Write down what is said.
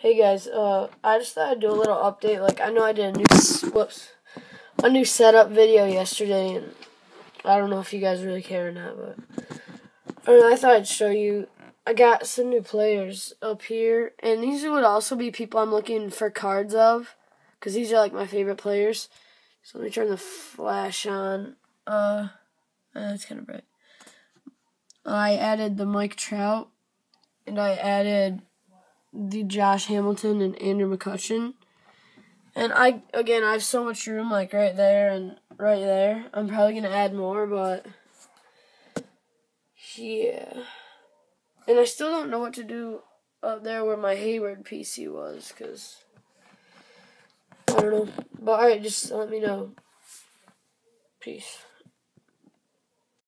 Hey guys, uh, I just thought I'd do a little update. Like, I know I did a new, whoops, a new setup video yesterday, and I don't know if you guys really care or not, but I, know, I thought I'd show you. I got some new players up here, and these would also be people I'm looking for cards of, because these are like my favorite players. So let me turn the flash on. Uh, that's kind of bright. I added the Mike Trout, and I added the Josh Hamilton and Andrew McCutchen. And I again I have so much room like right there and right there. I'm probably gonna add more, but yeah. And I still don't know what to do up there where my Hayward PC was, cause I don't know. But alright, just let me know. Peace.